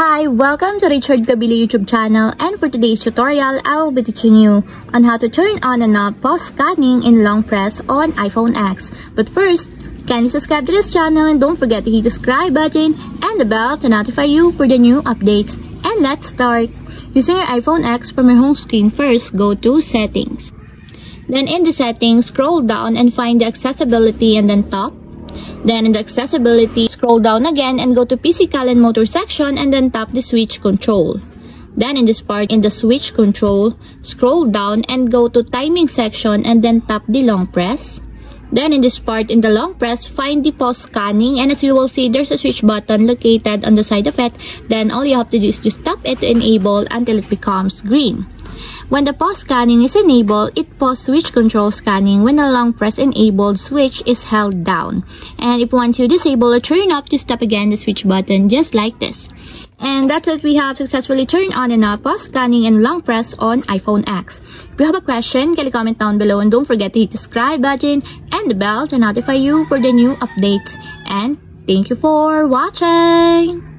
Hi, welcome to Richard Cabile YouTube channel and for today's tutorial, I will be teaching you on how to turn on and off pause scanning in long press on iPhone X. But first, kindly subscribe to this channel and don't forget to hit the subscribe button and the bell to notify you for the new updates. And let's start. Using your iPhone X from your home screen first, go to settings. Then in the settings, scroll down and find the accessibility and then top. Then in the accessibility, scroll down again and go to physical and motor section and then tap the switch control. Then in this part, in the switch control, scroll down and go to timing section and then tap the long press. Then in this part, in the long press, find the pause scanning and as you will see, there's a switch button located on the side of it. Then all you have to do is just tap it to enable until it becomes green. When the pause scanning is enabled, it pause switch control scanning when a long press enabled switch is held down. And if once you disable or turn off, just tap again the switch button just like this. And that's it. We have successfully turned on and off pause scanning and long press on iPhone X. If you have a question, you comment down below and don't forget to hit the subscribe button and the bell to notify you for the new updates. And thank you for watching!